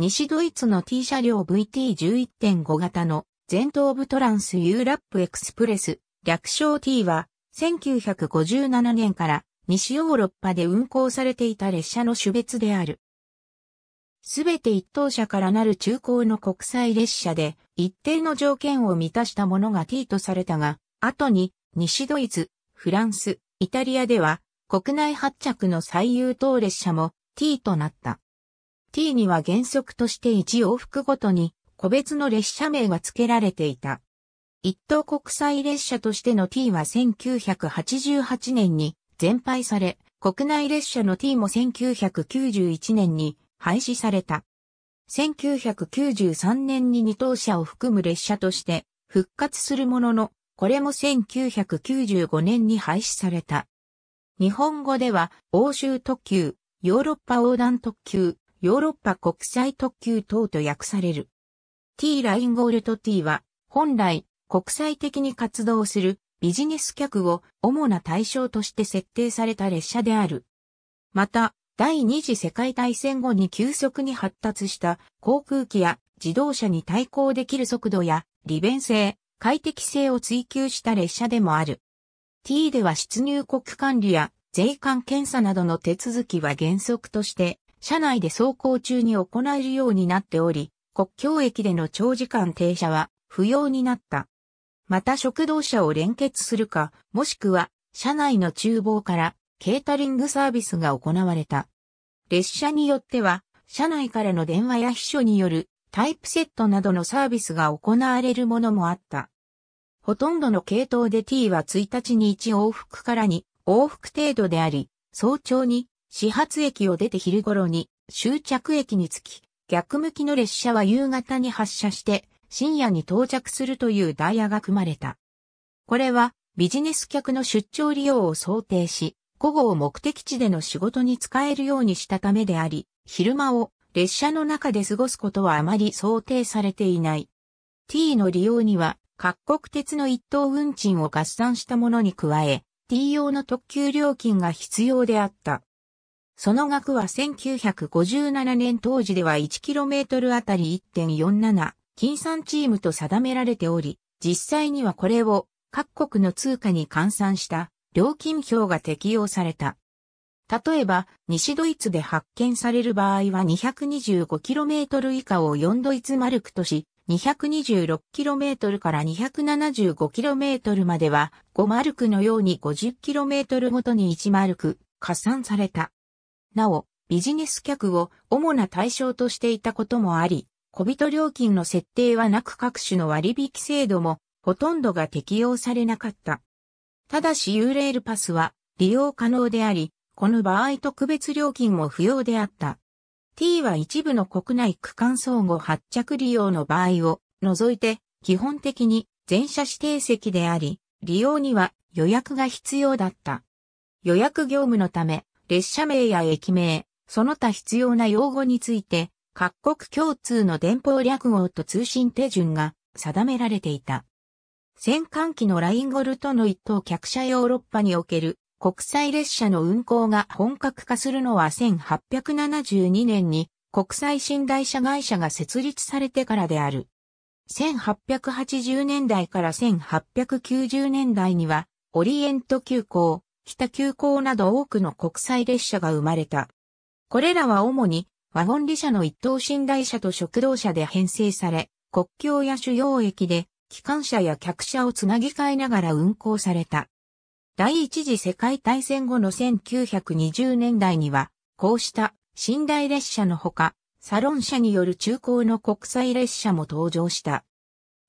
西ドイツの T 車両 VT11.5 型の全頭部トランスユーラップエクスプレス、略称 T は、1957年から西ヨーロッパで運行されていた列車の種別である。すべて一等車からなる中高の国際列車で一定の条件を満たしたものが T とされたが、後に西ドイツ、フランス、イタリアでは国内発着の最優等列車も T となった。T には原則として1往復ごとに個別の列車名が付けられていた。一等国際列車としての T は1988年に全廃され、国内列車の T も1991年に廃止された。1993年に二等車を含む列車として復活するものの、これも1995年に廃止された。日本語では、欧州特急、ヨーロッパ横断特急、ヨーロッパ国際特急等と訳される。T ラインゴールド T は、本来、国際的に活動するビジネス客を主な対象として設定された列車である。また、第二次世界大戦後に急速に発達した航空機や自動車に対抗できる速度や利便性、快適性を追求した列車でもある。T では出入国管理や税関検査などの手続きは原則として、車内で走行中に行えるようになっており、国境駅での長時間停車は不要になった。また食堂車を連結するか、もしくは、車内の厨房からケータリングサービスが行われた。列車によっては、車内からの電話や秘書によるタイプセットなどのサービスが行われるものもあった。ほとんどの系統で T は1日に1往復から2往復程度であり、早朝に始発駅を出て昼頃に終着駅に着き、逆向きの列車は夕方に発車して深夜に到着するというダイヤが組まれた。これはビジネス客の出張利用を想定し、午後を目的地での仕事に使えるようにしたためであり、昼間を列車の中で過ごすことはあまり想定されていない。T の利用には各国鉄の一等運賃を合算したものに加え、T 用の特急料金が必要であった。その額は1957年当時では 1km あたり1.47金算チームと定められており、実際にはこれを各国の通貨に換算した料金表が適用された。例えば、西ドイツで発見される場合は 225km 以下を4ドイツマルクとし、226km から 275km までは5マルクのように 50km ごとに1マルク加算された。なお、ビジネス客を主な対象としていたこともあり、小人料金の設定はなく各種の割引制度もほとんどが適用されなかった。ただしユーレールパスは利用可能であり、この場合特別料金も不要であった。T は一部の国内区間相互発着利用の場合を除いて基本的に全車指定席であり、利用には予約が必要だった。予約業務のため、列車名や駅名、その他必要な用語について、各国共通の電報略号と通信手順が定められていた。戦艦機のラインゴルトの一等客車ヨーロッパにおける国際列車の運行が本格化するのは1872年に国際寝台車会社が設立されてからである。1880年代から1890年代にはオリエント急行、北急行など多くの国際列車が生まれた。これらは主にワゴン利車の一等寝台車と食堂車で編成され、国境や主要駅で機関車や客車をつなぎ替えながら運行された。第一次世界大戦後の1920年代には、こうした寝台列車のほか、サロン車による中高の国際列車も登場した。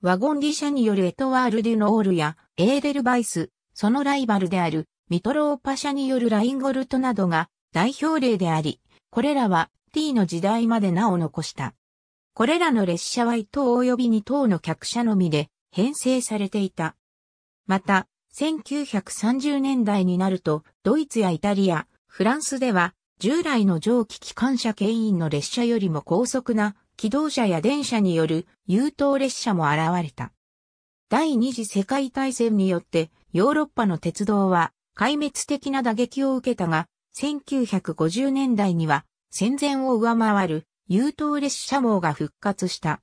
ワゴンリ車によるエトワール・デュノールやエーデルバイス、そのライバルであるミトローパ社によるラインゴルトなどが代表例であり、これらは T の時代まで名を残した。これらの列車は1等及び2等の客車のみで編成されていた。また、1930年代になると、ドイツやイタリア、フランスでは、従来の蒸気機関車牽引の列車よりも高速な機動車や電車による優等列車も現れた。第二次世界大戦によってヨーロッパの鉄道は壊滅的な打撃を受けたが、1950年代には戦前を上回る優等列車網が復活した。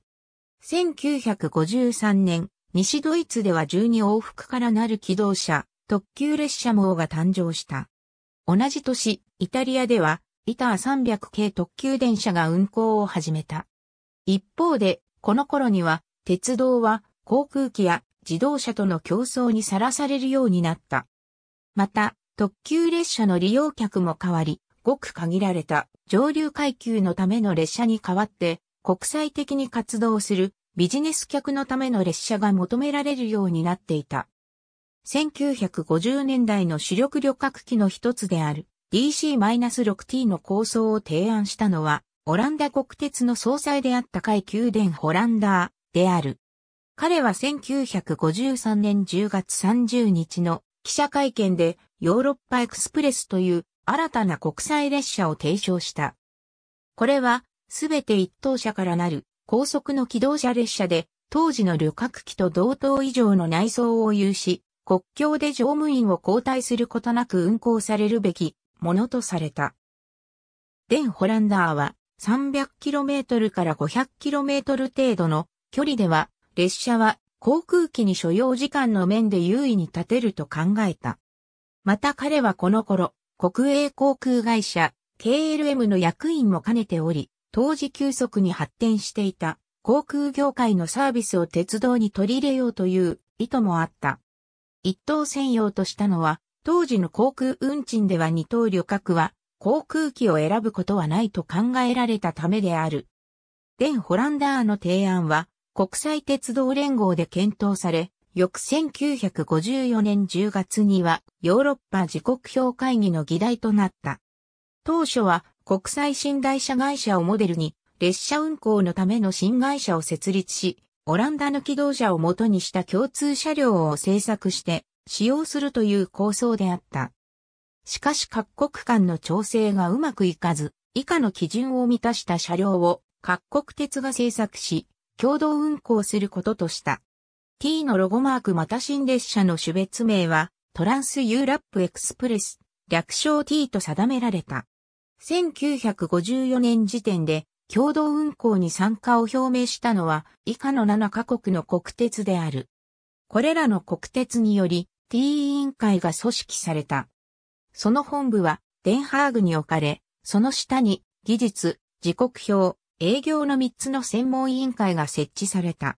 1953年、西ドイツでは12往復からなる機動車、特急列車網が誕生した。同じ年、イタリアでは、イター300系特急電車が運行を始めた。一方で、この頃には、鉄道は航空機や自動車との競争にさらされるようになった。また、特急列車の利用客も変わり、ごく限られた上流階級のための列車に代わって国際的に活動するビジネス客のための列車が求められるようになっていた。1950年代の主力旅客機の一つである DC-6T の構想を提案したのはオランダ国鉄の総裁であった海宮殿ホランダーである。彼は1953年10月30日の記者会見でヨーロッパエクスプレスという新たな国際列車を提唱した。これはすべて一等車からなる高速の機動車列車で当時の旅客機と同等以上の内装を有し、国境で乗務員を交代することなく運行されるべきものとされた。デン・ホランダーは 300km から 500km 程度の距離では列車は航空機に所要時間の面で優位に立てると考えた。また彼はこの頃、国営航空会社 KLM の役員も兼ねており、当時急速に発展していた航空業界のサービスを鉄道に取り入れようという意図もあった。一等専用としたのは、当時の航空運賃では二等旅客は航空機を選ぶことはないと考えられたためである。デン・ホランダーの提案は国際鉄道連合で検討され、翌1954年10月にはヨーロッパ時刻表会議の議題となった。当初は国際寝台車会社をモデルに列車運行のための新会社を設立し、オランダの機動車を元にした共通車両を製作して使用するという構想であった。しかし各国間の調整がうまくいかず、以下の基準を満たした車両を各国鉄が製作し、共同運行することとした。T のロゴマークまた新列車の種別名はトランスユーラップエクスプレス、略称 T と定められた。1954年時点で共同運行に参加を表明したのは以下の7カ国の国鉄である。これらの国鉄により T 委員会が組織された。その本部はデンハーグに置かれ、その下に技術、時刻表、営業の3つの専門委員会が設置された。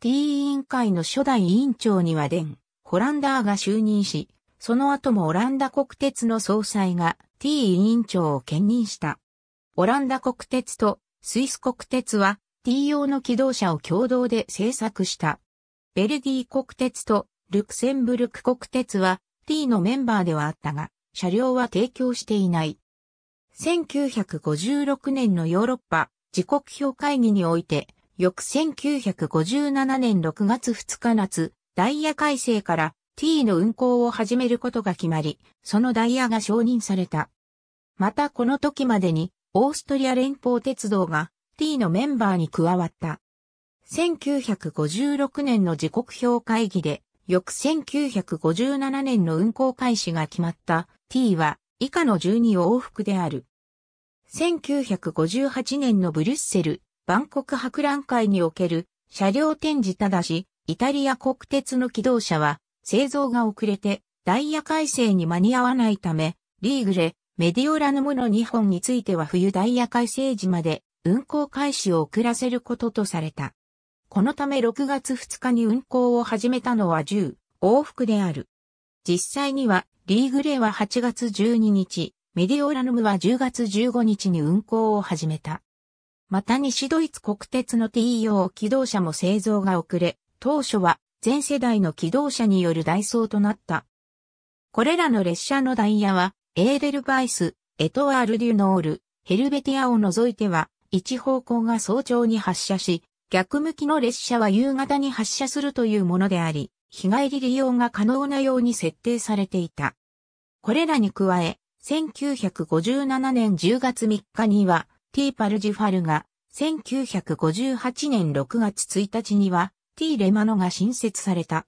T 委員会の初代委員長にはデン、ホランダーが就任し、その後もオランダ国鉄の総裁が T 委員長を兼任した。オランダ国鉄とスイス国鉄は T 用の機動車を共同で製作した。ベルディ国鉄とルクセンブルク国鉄は T のメンバーではあったが、車両は提供していない。1956年のヨーロッパ時刻表会議において翌1957年6月2日夏、ダイヤ改正から T の運行を始めることが決まり、そのダイヤが承認された。またこの時までに、オーストリア連邦鉄道が T のメンバーに加わった。1956年の時刻表会議で、翌1957年の運行開始が決まった T は以下の12往復である。1958年のブリュッセル、万国博覧会における車両展示ただし、イタリア国鉄の機動車は製造が遅れてダイヤ改正に間に合わないため、リーグレ、メディオラのもの2本については冬ダイヤ改正時まで運行開始を遅らせることとされた。このため6月2日に運行を始めたのは10往復である。実際にはリーグレは8月12日、メディオラヌムは10月15日に運行を始めた。また西ドイツ国鉄の TO 機動車も製造が遅れ、当初は全世代の機動車によるダイソーとなった。これらの列車のダイヤは、エーデルバイス、エトワール・デュノール、ヘルベティアを除いては、一方向が早朝に発車し、逆向きの列車は夕方に発車するというものであり、日帰り利用が可能なように設定されていた。これらに加え、1957年10月3日には、T パルジファルが、1958年6月1日には、T レマノが新設された。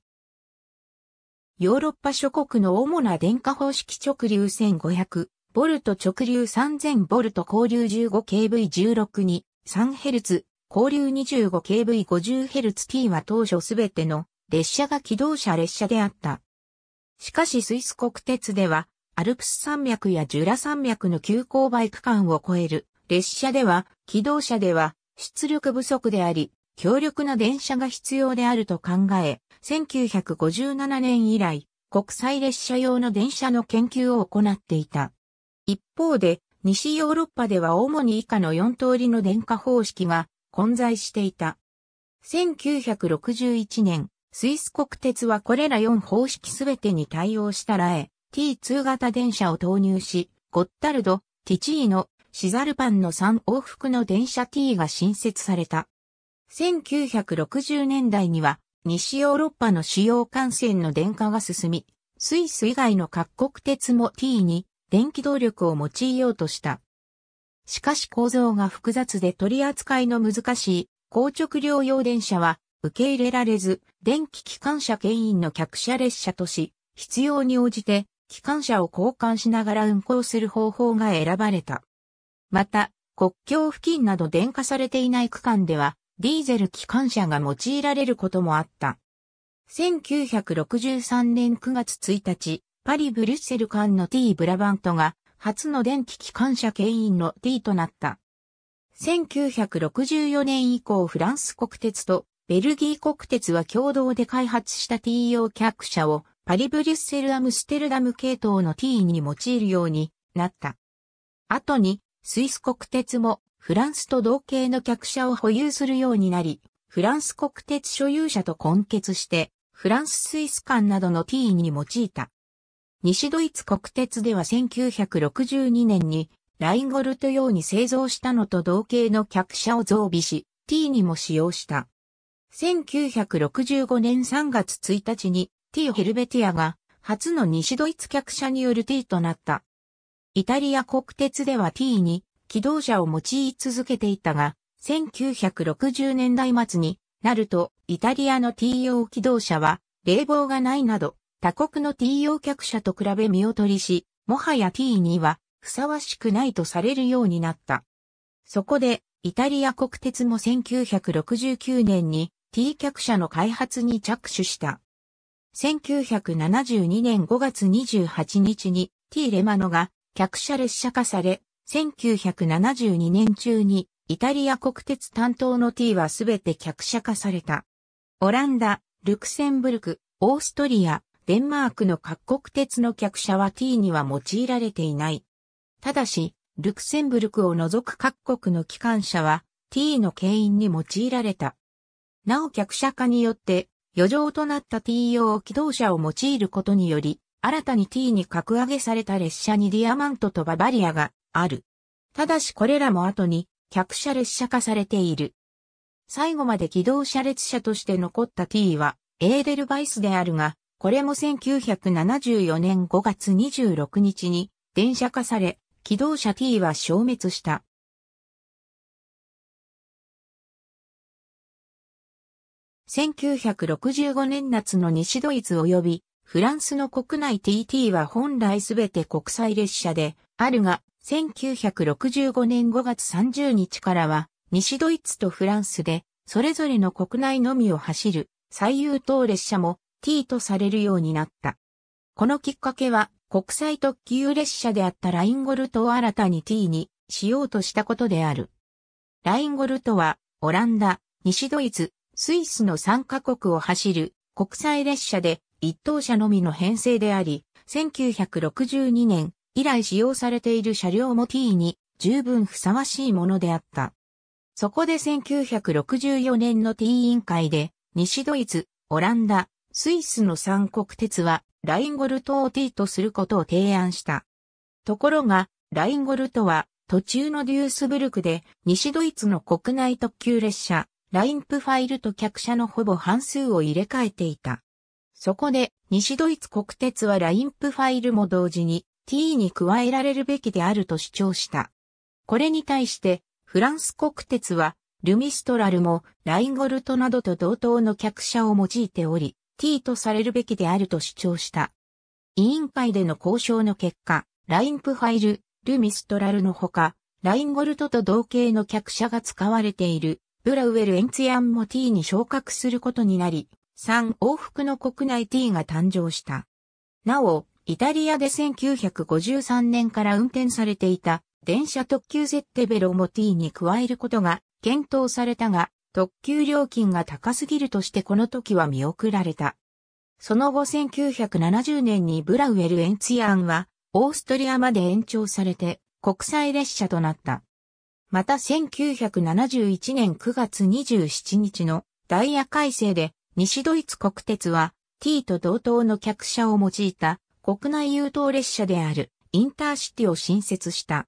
ヨーロッパ諸国の主な電化方式直流1500ボルト直流3000ボルト交流 15kV16 に 3Hz、交流 25kV50Hz-T は当初すべての列車が機動車列車であった。しかしスイス国鉄では、アルプス山脈やジュラ山脈の急勾配区間を超える列車では、機動車では出力不足であり、強力な電車が必要であると考え、1957年以来、国際列車用の電車の研究を行っていた。一方で、西ヨーロッパでは主に以下の4通りの電化方式が混在していた。1961年、スイス国鉄はこれら4方式すべてに対応したらえ、T2 型電車を投入し、ゴッタルド、ティチーノ、シザルパンの3往復の電車 T が新設された。1960年代には西ヨーロッパの主要幹線の電化が進み、スイス以外の各国鉄も T に電気動力を用いようとした。しかし構造が複雑で取り扱いの難しい硬直量用電車は受け入れられず、電気機関車牽引の客車列車とし、必要に応じて機関車を交換しながら運行する方法が選ばれた。また、国境付近など電化されていない区間では、ディーゼル機関車が用いられることもあった。1963年9月1日、パリ・ブリュッセル間の T ブラバントが初の電気機関車牽引の T となった。1964年以降フランス国鉄とベルギー国鉄は共同で開発した T 用客車をパリ・ブリュッセル・アムステルダム系統の T に用いるようになった。後にスイス国鉄もフランスと同型の客車を保有するようになり、フランス国鉄所有者と混結して、フランススイス間などの T に用いた。西ドイツ国鉄では1962年にラインゴルト用に製造したのと同型の客車を増備し、T にも使用した。1965年3月1日に T ヘルベティアが初の西ドイツ客車による T となった。イタリア国鉄では T に機動車を用い続けていたが、1960年代末になると、イタリアの T 用機動車は、冷房がないなど、他国の T 用客車と比べ見劣りし、もはや T にはふさわしくないとされるようになった。そこで、イタリア国鉄も1969年に T 客車の開発に着手した。1972年5月28日に T レマノが客車列車化され、1972年中にイタリア国鉄担当の T はすべて客車化された。オランダ、ルクセンブルク、オーストリア、デンマークの各国鉄の客車は T には用いられていない。ただし、ルクセンブルクを除く各国の機関車は T の牽引に用いられた。なお客車化によって余剰となった T 用機動車を用いることにより、新たに T に格上げされた列車にディアマントとババリアがある。ただしこれらも後に客車列車化されている。最後まで機動車列車として残った T はエーデルバイスであるが、これも1974年5月26日に電車化され、機動車 T は消滅した。1965年夏の西ドイツ及びフランスの国内 TT は本来すべて国際列車であるが、1965年5月30日からは、西ドイツとフランスで、それぞれの国内のみを走る最優等列車も T とされるようになった。このきっかけは、国際特急列車であったラインゴルトを新たに T にしようとしたことである。ラインゴルトは、オランダ、西ドイツ、スイスの3カ国を走る国際列車で一等車のみの編成であり、1962年以来使用されている車両も T に十分ふさわしいものであった。そこで1964年の T 委員会で、西ドイツ、オランダ、スイスの三国鉄は、ラインゴルトを T とすることを提案した。ところが、ラインゴルトは、途中のデュースブルクで、西ドイツの国内特急列車、ラインプファイルと客車のほぼ半数を入れ替えていた。そこで、西ドイツ国鉄はラインプファイルも同時に T に加えられるべきであると主張した。これに対して、フランス国鉄は、ルミストラルもラインゴルトなどと同等の客車を用いており、T とされるべきであると主張した。委員会での交渉の結果、ラインプファイル、ルミストラルのほか、ラインゴルトと同型の客車が使われている、ブラウエルエンツィアンも T に昇格することになり、3往復の国内 T が誕生した。なお、イタリアで1953年から運転されていた電車特急ゼッテベロも T に加えることが検討されたが、特急料金が高すぎるとしてこの時は見送られた。その後1970年にブラウエルエンツィアンはオーストリアまで延長されて国際列車となった。また1971年9月27日のダイヤ改正で西ドイツ国鉄は T と同等の客車を用いた国内優等列車であるインターシティを新設した。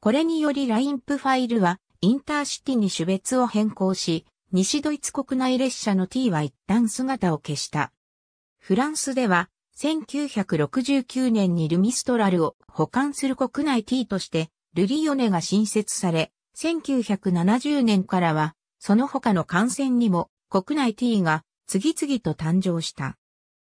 これによりラインプファイルはインターシティに種別を変更し、西ドイツ国内列車の T は一旦姿を消した。フランスでは1969年にルミストラルを保管する国内 T としてルリヨネが新設され、1970年からはその他の幹線にも国内 T が次々と誕生した。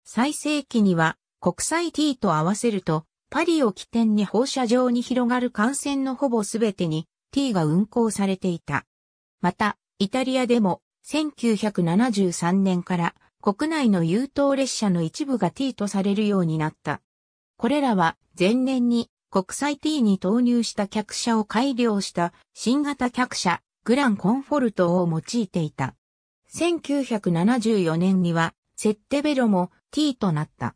最盛期には国際 T と合わせるとパリを起点に放射状に広がる幹線のほぼすべてに T が運行されていた。また、イタリアでも1973年から国内の優等列車の一部が T とされるようになった。これらは前年に国際 T に投入した客車を改良した新型客車グランコンフォルトを用いていた。1974年にはセッテベロも T となった。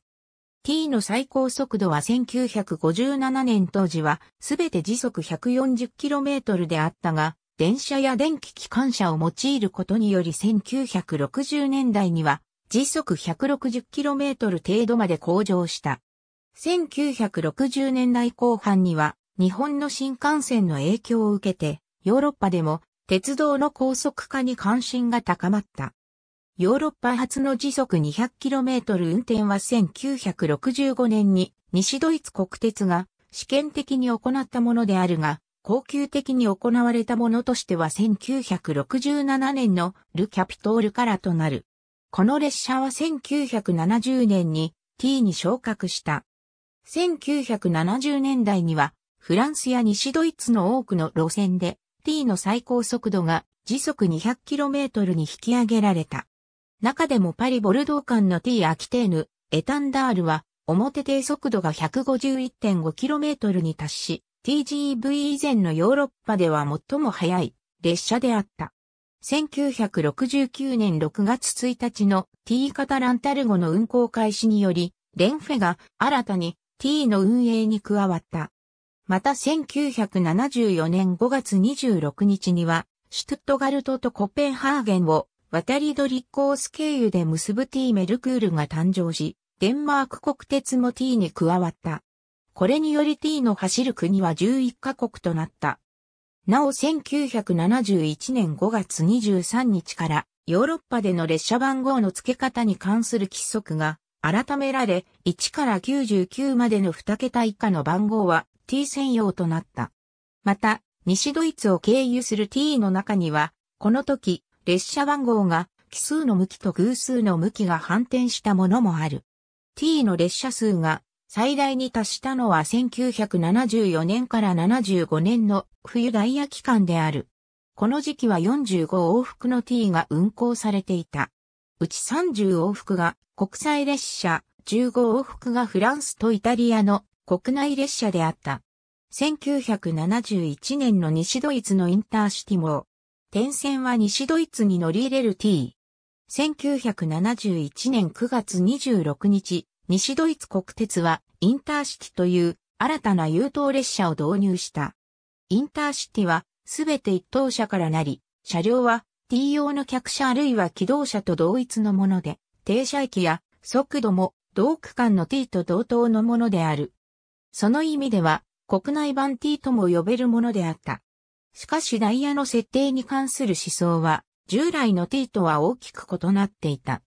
T の最高速度は1957年当時はすべて時速 140km であったが、電車や電気機関車を用いることにより1960年代には時速 160km 程度まで向上した。1960年代後半には日本の新幹線の影響を受けてヨーロッパでも鉄道の高速化に関心が高まった。ヨーロッパ初の時速 200km 運転は1965年に西ドイツ国鉄が試験的に行ったものであるが、恒久的に行われたものとしては1967年のル・キャピトールからとなる。この列車は1970年に T に昇格した。1970年代にはフランスや西ドイツの多くの路線で T の最高速度が時速 200km に引き上げられた。中でもパリ・ボルドー間の T アキテーヌ、エタンダールは、表定速度が 151.5km に達し、TGV 以前のヨーロッパでは最も速い列車であった。1969年6月1日の T カタランタルゴの運行開始により、レンフェが新たに T の運営に加わった。また1974年5月26日には、シュトットガルトとコペンハーゲンを渡り鳥コース経由で結ぶ T メルクールが誕生し、デンマーク国鉄も T に加わった。これにより T の走る国は11カ国となった。なお1971年5月23日からヨーロッパでの列車番号の付け方に関する規則が改められ1から99までの2桁以下の番号は T 専用となった。また、西ドイツを経由する T の中には、この時、列車番号が奇数の向きと偶数の向きが反転したものもある。T の列車数が最大に達したのは1974年から75年の冬ダイヤ期間である。この時期は45往復の T が運行されていた。うち30往復が国際列車、15往復がフランスとイタリアの国内列車であった。1971年の西ドイツのインターシティ網。点線は西ドイツに乗り入れる T。1971年9月26日、西ドイツ国鉄はインターシティという新たな優等列車を導入した。インターシティはすべて一等車からなり、車両は T 用の客車あるいは機動車と同一のもので、停車駅や速度も同区間の T と同等のものである。その意味では国内版 T とも呼べるものであった。しかしダイヤの設定に関する思想は、従来の T とは大きく異なっていた。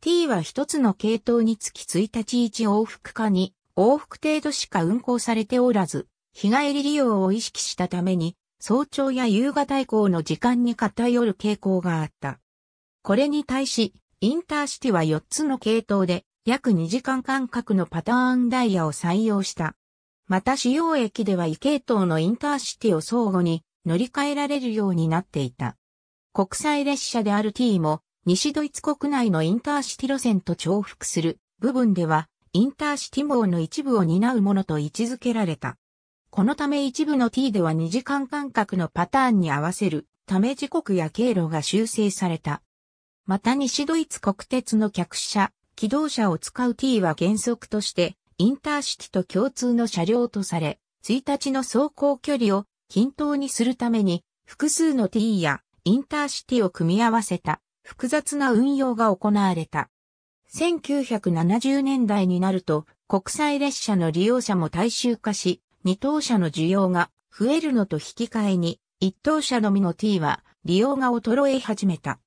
T は一つの系統につき1日1往復化に往復程度しか運行されておらず、日帰り利用を意識したために、早朝や夕方以降の時間に偏る傾向があった。これに対し、インターシティは4つの系統で約2時間間隔のパターンダイヤを採用した。また主要駅では異系統のインターシティを相互に乗り換えられるようになっていた。国際列車である T も西ドイツ国内のインターシティ路線と重複する部分ではインターシティ網の一部を担うものと位置づけられた。このため一部の T では2時間間隔のパターンに合わせるため時刻や経路が修正された。また西ドイツ国鉄の客車、機動車を使う T は原則としてインターシティと共通の車両とされ、1日の走行距離を均等にするために複数の T やインターシティを組み合わせた複雑な運用が行われた。1970年代になると国際列車の利用者も大衆化し、二等車の需要が増えるのと引き換えに、一等車のみの T は利用が衰え始めた。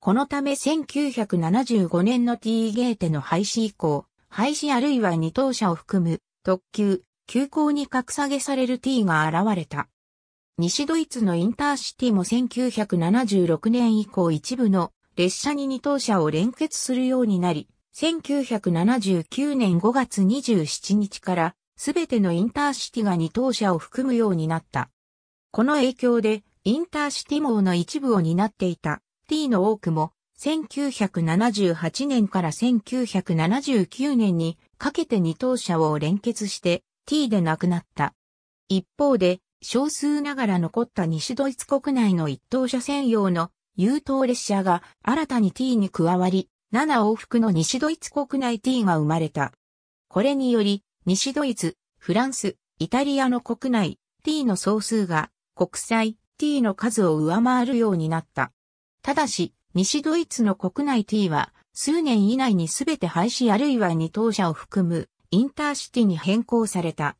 このため1975年の T ゲーテの廃止以降、廃止あるいは二等車を含む特急、急行に格下げされる T が現れた。西ドイツのインターシティも1976年以降一部の列車に二等車を連結するようになり、1979年5月27日からすべてのインターシティが二等車を含むようになった。この影響で、インターシティ網の一部を担っていた T の多くも、1978年から1979年にかけて二等車を連結して T で亡くなった。一方で、少数ながら残った西ドイツ国内の一等車専用の優等列車が新たに T に加わり、7往復の西ドイツ国内 T が生まれた。これにより、西ドイツ、フランス、イタリアの国内 T の総数が国際 T の数を上回るようになった。ただし、西ドイツの国内 T は数年以内にすべて廃止あるいは二等車を含むインターシティに変更された。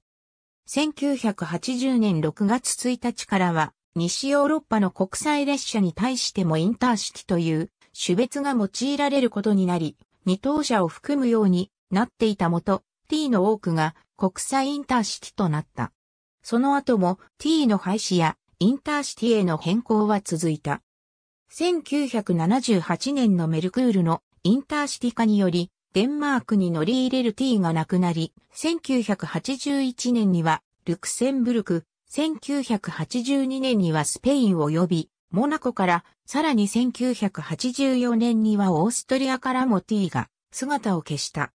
1980年6月1日からは西ヨーロッパの国際列車に対してもインターシティという種別が用いられることになり、二等車を含むようになっていたもと、T の多くが国際インターシティとなった。その後も T の廃止やインターシティへの変更は続いた。1978年のメルクールのインターシティ化により、デンマークに乗り入れる T がなくなり、1981年にはルクセンブルク、1982年にはスペイン及びモナコから、さらに1984年にはオーストリアからも T が姿を消した。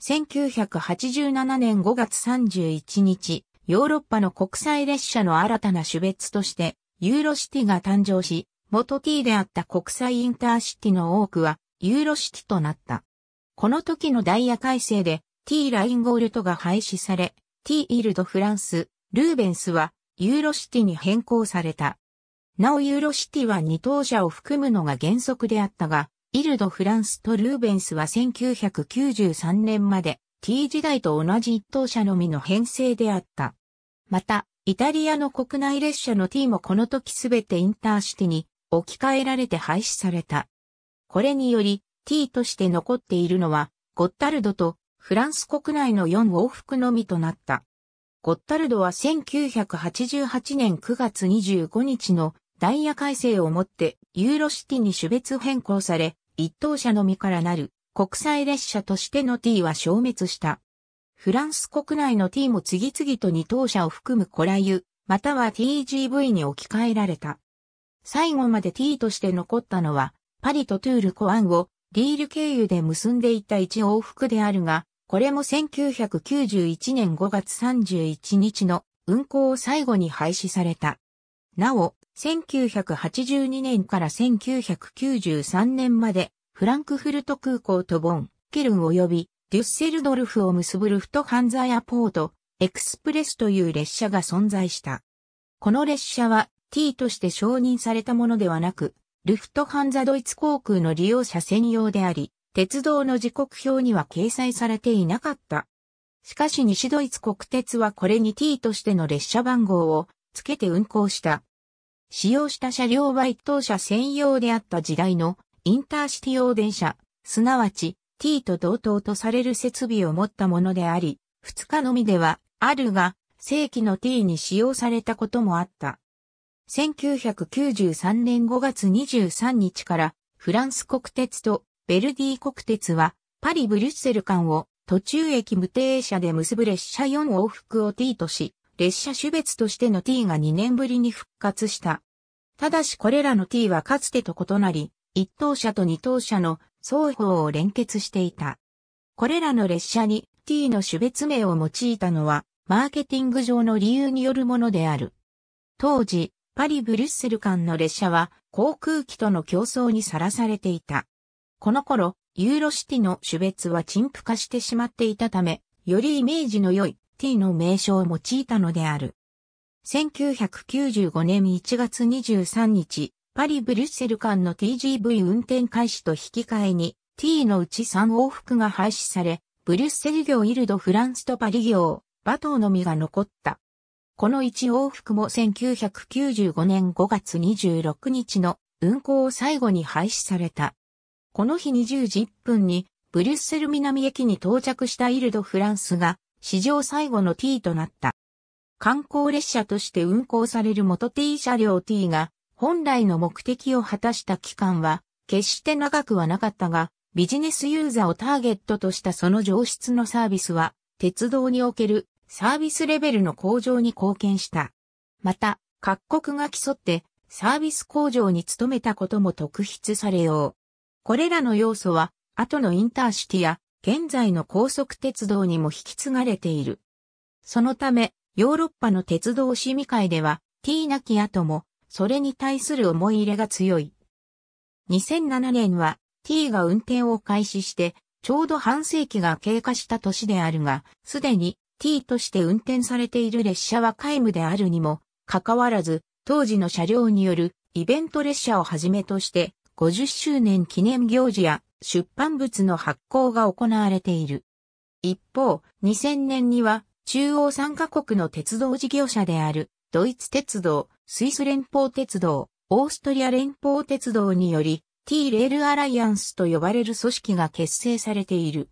1987年5月31日、ヨーロッパの国際列車の新たな種別として、ユーロシティが誕生し、元 T であった国際インターシティの多くは、ユーロシティとなった。この時のダイヤ改正で、T ラインゴールトが廃止され、 TEE イルドフランス、ルーベンスは、ユーロシティに変更された。なおユーロシティは二等車を含むのが原則であったが、イルド・フランスとルーベンスは1993年まで T 時代と同じ一等車のみの編成であった。また、イタリアの国内列車の T もこの時すべてインターシティに置き換えられて廃止された。これにより T として残っているのはゴッタルドとフランス国内の4往復のみとなった。ゴッタルドは1988年9月25日のダイヤ改正をもってユーロシティに種別変更され、一等車のみからなる国際列車としての T は消滅した。フランス国内の T も次々と二等車を含むコラユ、または TGV に置き換えられた。最後まで T として残ったのは、パリとトゥールコアンをリール経由で結んでいた一往復であるが、これも1991年5月31日の運行を最後に廃止された。なお、1982年から1993年までフランクフルト空港とボン、ケルン及びデュッセルドルフを結ぶルフトハンザ・エアポート・エクスプレスという列車が存在した。この列車は T として承認されたものではなく、ルフトハンザドイツ航空の利用者専用であり、鉄道の時刻表には掲載されていなかった。しかし西ドイツ国鉄はこれに T としての列車番号を付けて運行した。使用した車両は一等車専用であった時代のインターシティ用電車、すなわち T と同等とされる設備を持ったものであり、2日のみではあるが、正規の T に使用されたこともあった。1993年5月23日からフランス国鉄とベルディ国鉄はパリ・ブリュッセル間を途中駅無停車で結ぶ列車4往復を T とし、列車種別としての T が2年ぶりに復活した。ただしこれらの T はかつてと異なり、一等車と二等車の双方を連結していた。これらの列車に T の種別名を用いたのは、マーケティング上の理由によるものである。当時、パリ・ブリュッセル間の列車は航空機との競争にさらされていた。この頃、ユーロシティの種別は陳腐化してしまっていたため、よりイメージの良い T の名称を用いたのである。1995年1月23日、パリ・ブリュッセル間の TGV 運転開始と引き換えに T のうち3往復が廃止され、ブリュッセル行イルド・フランスとパリ行、バトーのみが残った。この1往復も1995年5月26日の運行を最後に廃止された。この日20時1分にブリュッセル南駅に到着したイルド・フランスが史上最後の T となった。観光列車として運行される元 T 車両 T が本来の目的を果たした期間は決して長くはなかったが、ビジネスユーザーをターゲットとしたその上質のサービスは、鉄道におけるサービスレベルの向上に貢献した。また、各国が競ってサービス向上に努めたことも特筆されよう。これらの要素は、後のインターシティや現在の高速鉄道にも引き継がれている。そのため、ヨーロッパの鉄道市民会では、T なき後も、それに対する思い入れが強い。2007年は、T が運転を開始して、ちょうど半世紀が経過した年であるが、すでに T として運転されている列車は皆無であるにも、かかわらず、当時の車両によるイベント列車をはじめとして、50周年記念行事や出版物の発行が行われている。一方、2000年には中央3カ国の鉄道事業者であるドイツ鉄道、スイス連邦鉄道、オーストリア連邦鉄道により T レールアライアンスと呼ばれる組織が結成されている。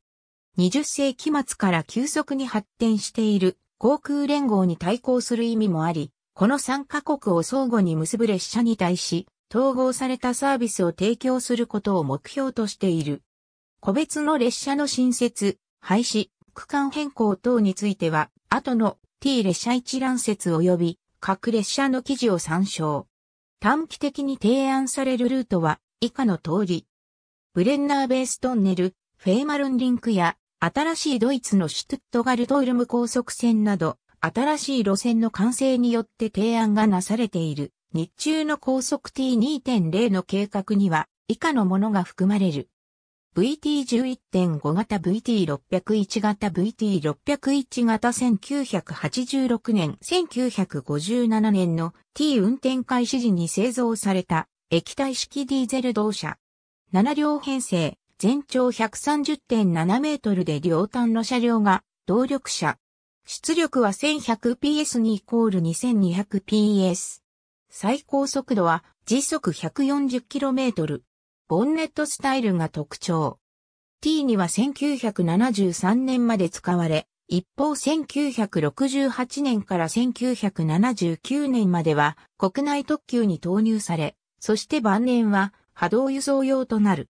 20世紀末から急速に発展している航空連合に対抗する意味もあり、この3カ国を相互に結ぶ列車に対し、統合されたサービスを提供することを目標としている。個別の列車の新設、廃止、区間変更等については、後の T 列車一覧説及び各列車の記事を参照。短期的に提案されるルートは以下の通り。ブレンナーベーストンネル、フェーマルンリンクや新しいドイツのシュトゥットガルトールム高速線など、新しい路線の完成によって提案がなされている。日中の高速 T2.0 の計画には以下のものが含まれる。VT11.5 型 VT601 型 VT601 型1986年1957年の T 運転開始時に製造された液体式ディーゼル動車。7両編成、全長130.7メートルで両端の車両が動力車。出力は 1100PS にイコール 2200PS。最高速度は時速 140km。ボンネットスタイルが特徴。T には1973年まで使われ、一方1968年から1979年までは国内特急に投入され、そして晩年は波動輸送用となる。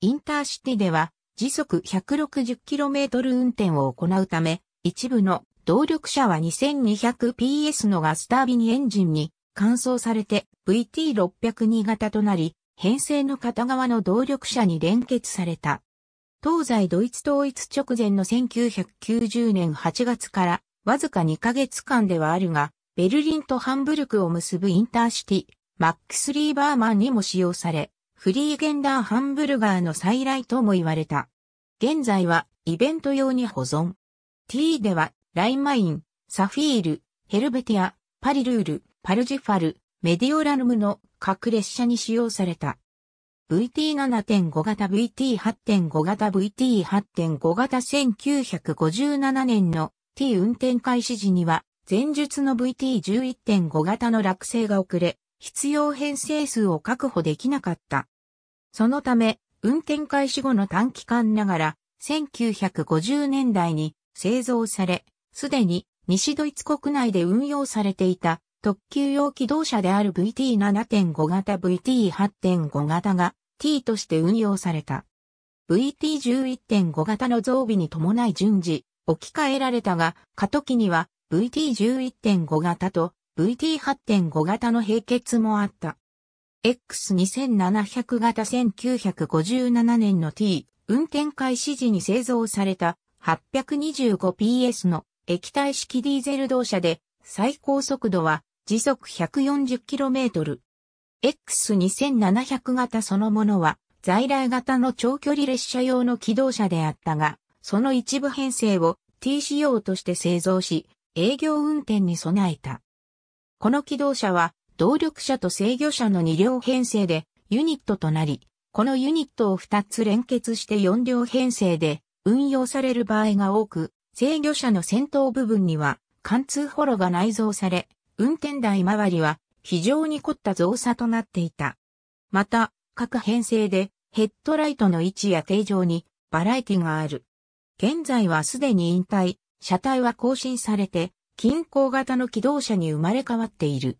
インターシティでは時速 160km 運転を行うため、一部の動力車は 2200PS のガスタービンエンジンに換装されて VT602 型となり、編成の片側の動力車に連結された。東西ドイツ統一直前の1990年8月からわずか2ヶ月間ではあるが、ベルリンとハンブルクを結ぶインターシティ、マックス・リーバーマンにも使用され、フリーゲンダーハンブルガーの再来とも言われた。現在はイベント用に保存。T ではラインマイン、サフィール、ヘルベティア、パリルール、パルジファル、メディオラルムの各列車に使用された。VT7.5 型 VT8.5 型 VT8.5 型1957年の T 運転開始時には前述の VT11.5 型の落成が遅れ、必要編成数を確保できなかった。そのため、運転開始後の短期間ながら、1950年代に製造され、すでに西ドイツ国内で運用されていた特急用機動車である VT7.5 型 VT8.5 型が T として運用された。VT11.5 型の増備に伴い順次置き換えられたが、過渡期には VT11.5 型と VT8.5 型の並結もあった。X2700 型1957年の T 運転開始時に製造された 825PS の液体式ディーゼル動車で最高速度は時速 140km。X2700 型そのものは在来型の長距離列車用の機動車であったが、その一部編成を T 仕様として製造し、営業運転に備えた。この機動車は動力車と制御車の2両編成でユニットとなり、このユニットを2つ連結して4両編成で運用される場合が多く、制御車の先頭部分には貫通ホロが内蔵され、運転台周りは非常に凝った造作となっていた。また、各編成でヘッドライトの位置や形状にバラエティがある。現在はすでに引退、車体は更新されて、近郊型の機動車に生まれ変わっている。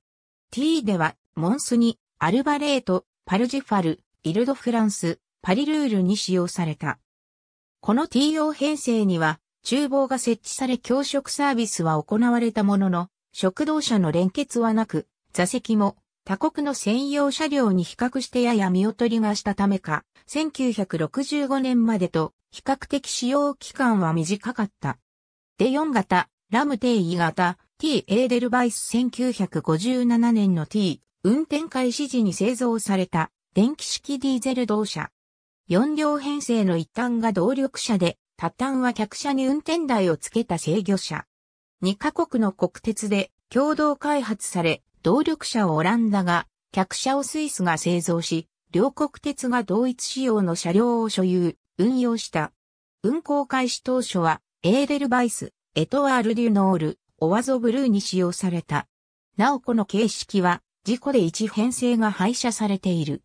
T では、モンスニ、アルバレート、パルジファル、イルドフランス、パリルールに使用された。この TO 編成には、厨房が設置され教食サービスは行われたものの、食堂車の連結はなく、座席も他国の専用車両に比較してやや見劣りがしたためか、1965年までと比較的使用期間は短かった。デ4型、ラムテイ型、T エーデルバイス1957年の T 運転開始時に製造された電気式ディーゼル動車。4両編成の一端が動力車で、多端は客車に運転台を付けた制御車。2カ国の国鉄で共同開発され、動力車をオランダが、客車をスイスが製造し、両国鉄が同一仕様の車両を所有、運用した。運行開始当初は、エーデルバイス、エトワール・デュノール、オワゾブルーに使用された。なおこの形式は、事故で一編成が廃車されている。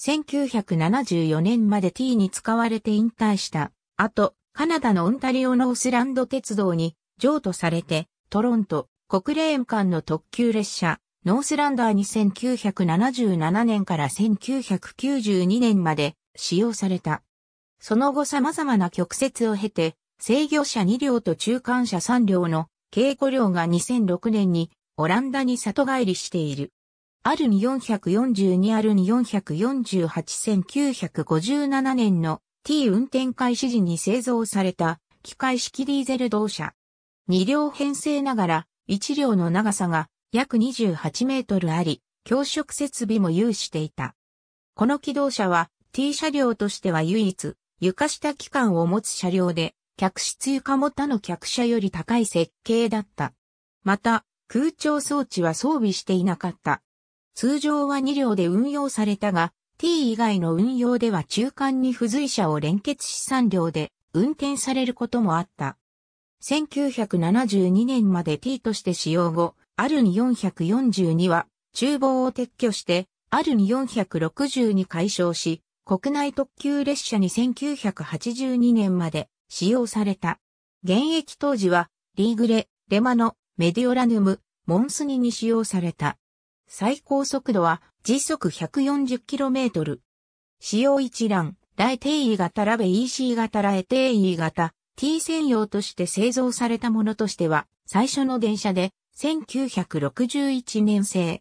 1974年まで T に使われて引退した。後、カナダのオンタリオノースランド鉄道に譲渡されて、トロント、国連間の特急列車、ノースランダーに1977年から1992年まで使用された。その後様々な曲折を経て、制御車2両と中間車3両の稽古量が2006年にオランダに里帰りしている。アルニ442アルニ448-1957年の T 運転開始時に製造された機械式ディーゼル動車。2両編成ながら1両の長さが約28メートルあり、教職設備も有していた。この機動車は T 車両としては唯一床下機関を持つ車両で、客室床も他の客車より高い設計だった。また、空調装置は装備していなかった。通常は2両で運用されたが、T 以外の運用では中間に付随車を連結し3両で運転されることもあった。1972年まで T として使用後、アルニ442は厨房を撤去してアルニ460に解消し、国内特急列車に1982年まで使用された。現役当時はリーグレ、レマノ、メディオラヌム、モンスニに使用された。最高速度は時速 140km。使用一覧、大定位型ラベ EC 型ラエ定位型 T 専用として製造されたものとしては最初の電車で1961年製。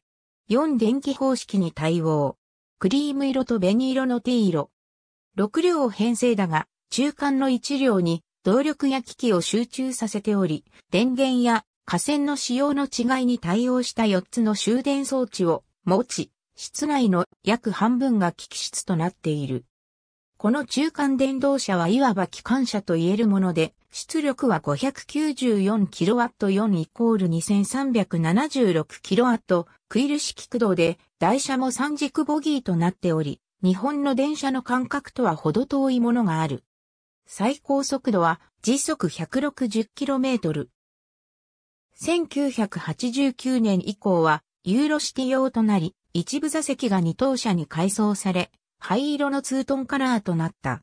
4電気方式に対応。クリーム色と紅色の T 色。6両編成だが中間の1両に動力や機器を集中させており、電源や河川の使用の違いに対応した4つの終電装置を持ち、室内の約半分が機器室となっている。この中間電動車はいわば機関車と言えるもので、出力は 594kW4 イコール 2376kW クイル式駆動で、台車も三軸ボギーとなっており、日本の電車の間隔とは程遠いものがある。最高速度は時速 160km。1989年以降はユーロシティ用となり、一部座席が二等車に改装され、灰色のツートンカラーとなった。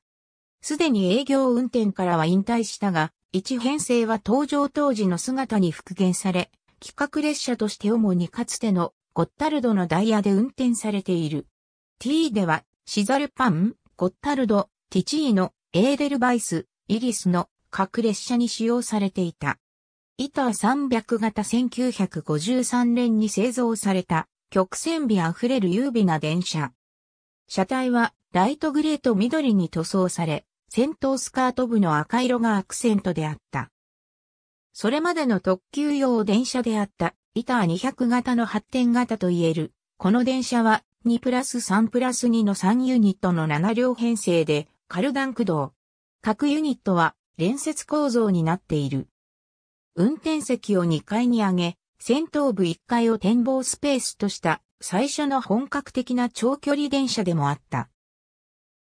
すでに営業運転からは引退したが、一編成は登場当時の姿に復元され、企画列車として主にかつてのゴッタルドのダイヤで運転されている。T では、シザルパン、ゴッタルド、ティチーノ、エーデルバイス、イリスの各列車に使用されていた。イター300型1953年に製造された曲線美あふれる優美な電車。車体はライトグレーと緑に塗装され、先頭スカート部の赤色がアクセントであった。それまでの特急用電車であったイター200型の発展型といえる。この電車は2プラス3プラス2の3ユニットの7両編成でカルダン駆動。各ユニットは連接構造になっている。運転席を2階に上げ、先頭部1階を展望スペースとした最初の本格的な長距離電車でもあった。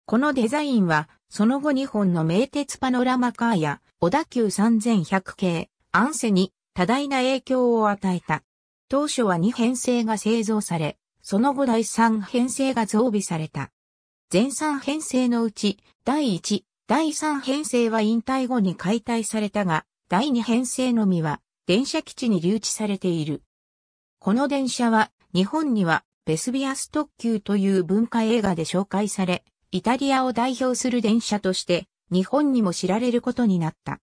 このデザインは、その後日本の名鉄パノラマカーや小田急3100系、アンセに多大な影響を与えた。当初は2編成が製造され、その後第3編成が増備された。前3編成のうち、第1、第3編成は引退後に解体されたが、第2編成のみは電車基地に留置されている。この電車は日本にはベスビアス特急という文化映画で紹介され、イタリアを代表する電車として日本にも知られることになった。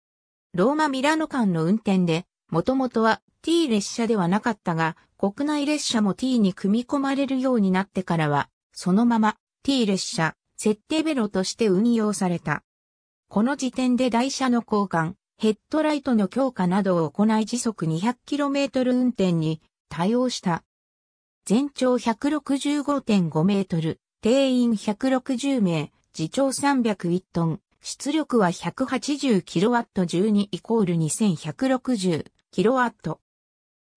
ローマ・ミラノ間の運転で、もともとは T 列車ではなかったが、国内列車も T に組み込まれるようになってからは、そのまま T 列車、設定ベロとして運用された。この時点で台車の交換、ヘッドライトの強化などを行い時速 200km 運転に対応した。全長165.5メートル、定員160名、自重301トン、出力は 180kW12 イコール 2160kW。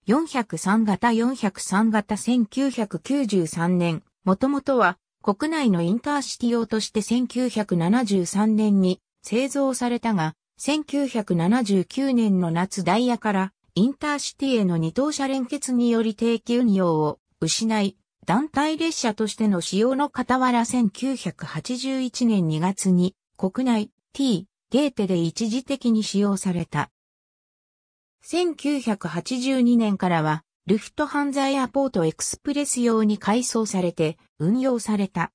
403型403型1993年、もともとは国内のインターシティ用として1973年に製造されたが、1979年の夏ダイヤからインターシティへの二等車連結により定期運用を失い、団体列車としての使用の傍ら1981年2月に国内 T ゲーテで一時的に使用された。1982年からはルフトハンザエアポートエクスプレス用に改装されて運用された。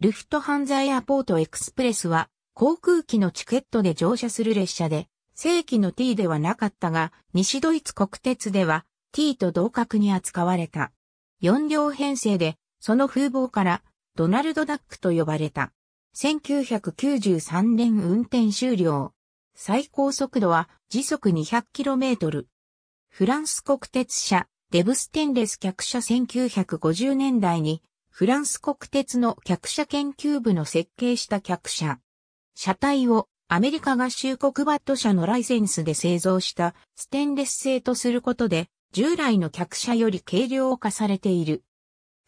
ルフトハンザエアポートエクスプレスは航空機のチケットで乗車する列車で、正規の T ではなかったが、西ドイツ国鉄では T と同格に扱われた。4両編成で、その風貌からドナルドダックと呼ばれた。1993年運転終了。最高速度は時速 200km。フランス国鉄車、デブステンレス客車1950年代に、フランス国鉄の客車研究部の設計した客車。車体をアメリカ合衆国バット社のライセンスで製造したステンレス製とすることで、従来の客車より軽量化されている。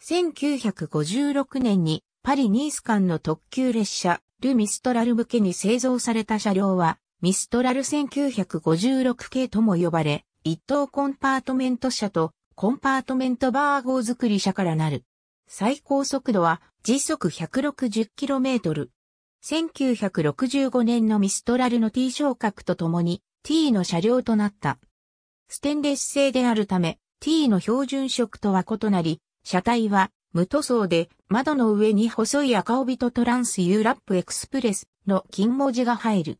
1956年にパリ・ニース間の特急列車、ル・ミストラル向けに製造された車両は、ミストラル1956系とも呼ばれ、一等コンパートメント車とコンパートメントバー号作り車からなる。最高速度は時速 160km。1965年のミストラルの T 昇格とともに T の車両となった。ステンレス製であるため T の標準色とは異なり、車体は無塗装で窓の上に細い赤帯とトランスユーラップエクスプレスの金文字が入る。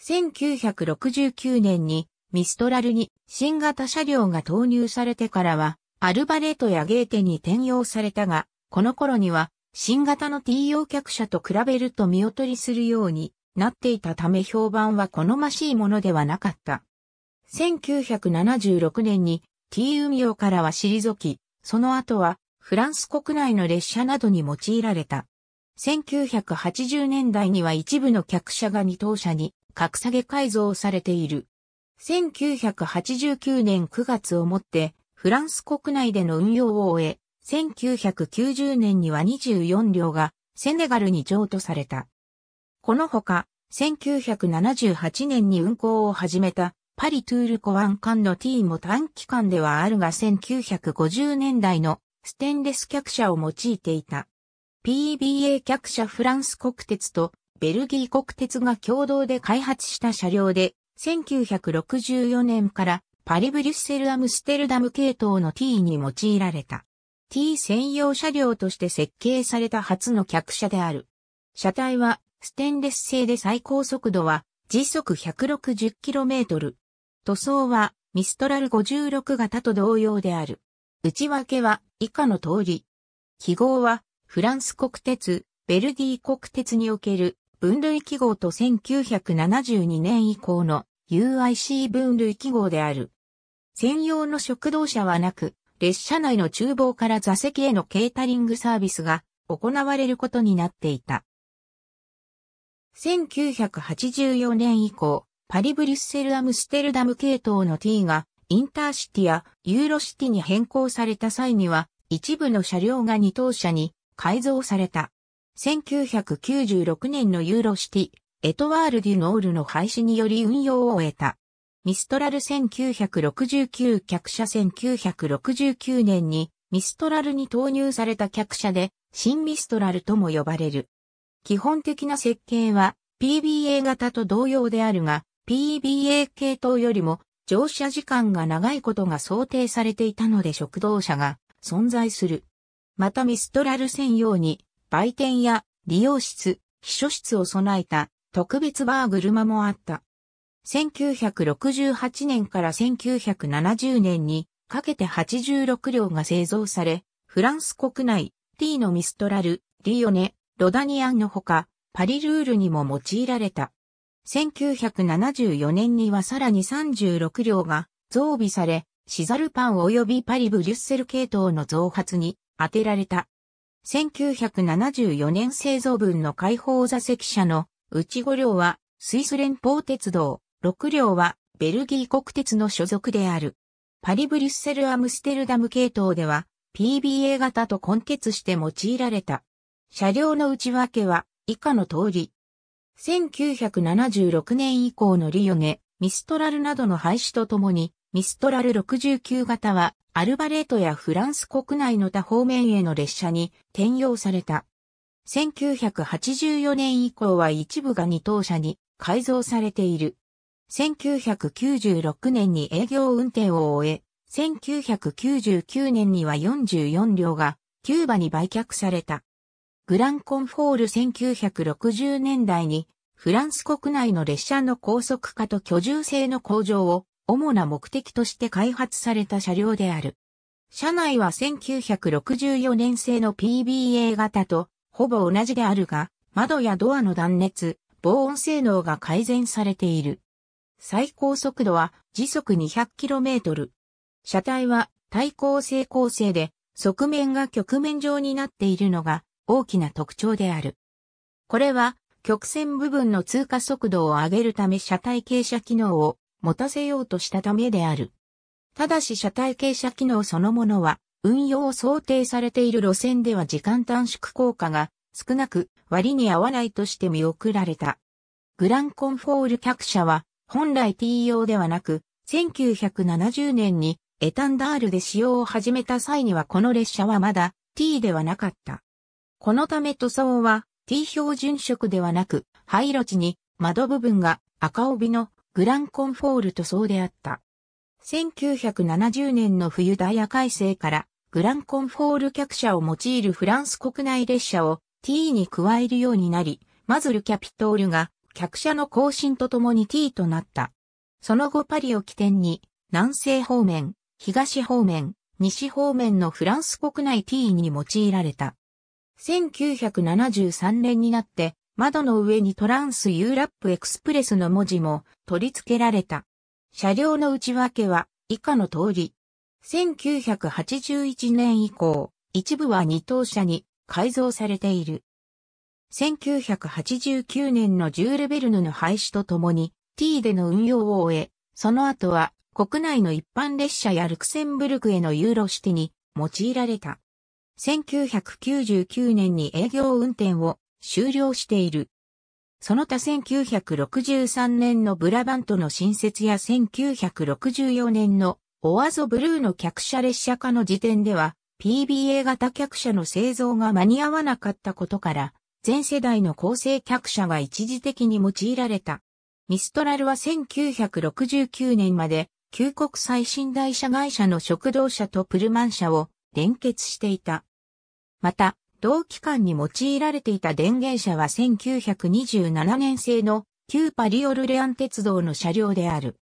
1969年にミストラルに新型車両が投入されてからはアルバレットやゲーテに転用されたが、この頃には新型の T 用客車と比べると見劣りするようになっていたため評判は好ましいものではなかった。1976年に T 運用からは退き、その後はフランス国内の列車などに用いられた。1980年代には一部の客車が二等車に格下げ改造されている。1989年9月をもってフランス国内での運用を終え、1990年には24両がセネガルに譲渡された。このほか、1978年に運行を始めたパリトゥールコワン間の T も短期間ではあるが1950年代のステンレス客車を用いていた。PBA 客車フランス国鉄とベルギー国鉄が共同で開発した車両で、1964年からパリブリュッセルアムステルダム系統の T に用いられた。T 専用車両として設計された初の客車である。車体はステンレス製で最高速度は時速 160km。塗装はミストラル56型と同様である。内訳は以下の通り。記号はフランス国鉄、ベルディ国鉄における分類記号と1972年以降の UIC 分類記号である。専用の食堂車はなく、列車内の厨房から座席へのケータリングサービスが行われることになっていた。1984年以降、パリブリュッセルアムステルダム系統の T がインターシティやユーロシティに変更された際には、一部の車両が二等車に改造された。1996年のユーロシティ、エトワール・デュノールの廃止により運用を終えた。ミストラル1969客車1969年にミストラルに投入された客車で新ミストラルとも呼ばれる。基本的な設計は PBA 型と同様であるが PBA 系統よりも乗車時間が長いことが想定されていたので食堂車が存在する。またミストラル専用に売店や利用室、秘書室を備えた特別バー車もあった。1968年から1970年にかけて86両が製造され、フランス国内 T のミストラル、リオネ、ロダニアンのほか、パリルールにも用いられた。1974年にはさらに36両が増備され、シザルパン及びパリブリュッセル系統の増発に当てられた。1974年製造分の開放座席車のうち5両はスイス連邦鉄道、6両はベルギー国鉄の所属である。パリブリュッセルアムステルダム系統では PBA 型と混結して用いられた。車両の内訳は以下の通り。1976年以降のリオネ、ミストラルなどの廃止とともに、ミストラル69型はアルバレートやフランス国内の他方面への列車に転用された。1984年以降は一部が二等車に改造されている。1996年に営業運転を終え、1999年には44両がキューバに売却された。グランコンフォール1960年代にフランス国内の列車の高速化と居住性の向上を主な目的として開発された車両である。車内は1964年製の PBA 型とほぼ同じであるが、窓やドアの断熱、防音性能が改善されている。最高速度は時速 200km。車体は対向性構成で側面が曲面状になっているのが大きな特徴である。これは曲線部分の通過速度を上げるため車体傾斜機能を持たせようとしたためである。ただし車体傾斜機能そのものは運用を想定されている路線では時間短縮効果が少なく割に合わないとして見送られた。グランコンフォール客車は本来 T 用ではなく1970年にエタンダールで使用を始めた際にはこの列車はまだ T ではなかった。このため塗装は T 標準色ではなく、灰色地に窓部分が赤帯のグランコンフォール塗装であった。1970年の冬ダイヤ改正からグランコンフォール客車を用いるフランス国内列車を T に加えるようになり、マズルキャピトールが客車の更新とともに T となった。その後パリを起点に南西方面、東方面、西方面のフランス国内 T に用いられた。1973年になって窓の上にトランスユーラップエクスプレスの文字も取り付けられた。車両の内訳は以下の通り。1981年以降、一部は二等車に改造されている。1989年のジュールベルヌの廃止とともに T での運用を終え、その後は国内の一般列車やルクセンブルクへのユーロシティに用いられた。1999年に営業運転を終了している。その他1963年のブラバントの新設や1964年のオアゾブルーの客車列車化の時点では PBA 型客車の製造が間に合わなかったことから全世代の構成客車が一時的に用いられた。ミストラルは1969年まで旧国際寝台車会社の食堂車とプルマン車を連結していた。また、同期間に用いられていた電源車は1927年製の旧パリオルレアン鉄道の車両である。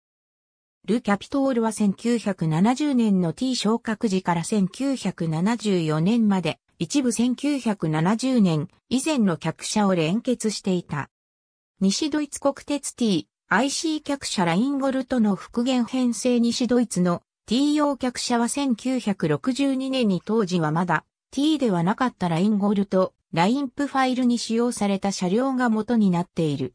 ル・キャピトールは1970年の T 昇格時から1974年まで、一部1970年以前の客車を連結していた。西ドイツ国鉄 TEE、IC 客車ラインゴルトの復元編成西ドイツの T 用客車は1962年に当時はまだ T ではなかったラインゴールト、ラインプファイルに使用された車両が元になっている。